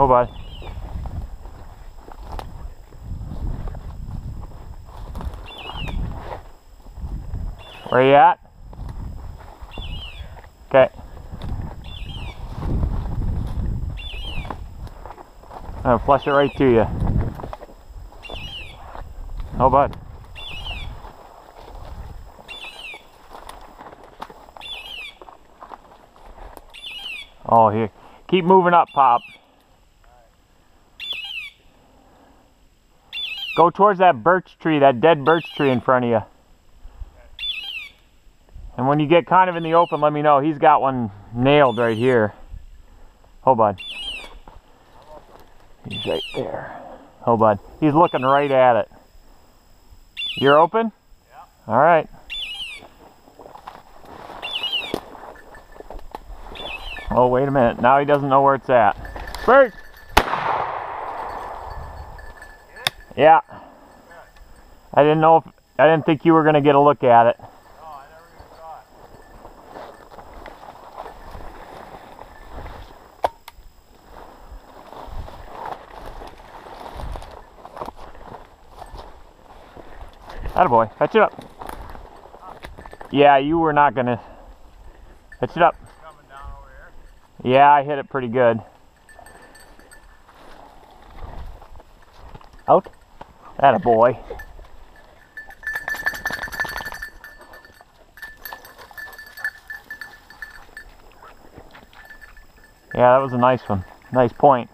Oh, bud. Where you at? Okay. I'm gonna flush it right to you. Oh, bud. Oh, here. Keep moving up, Pop. Go towards that birch tree, that dead birch tree in front of you. And when you get kind of in the open, let me know. He's got one nailed right here. Hold bud. He's right there. Hold bud. He's looking right at it. You're open? Yeah. All right. Oh, wait a minute. Now he doesn't know where it's at. Bert! Yeah. I didn't know if, I didn't think you were going to get a look at it. Never saw it. Up. Yeah, you were not going to. Fetch it up. Yeah, I hit it pretty good. Out. That a boy. Yeah, that was a nice one. Nice point.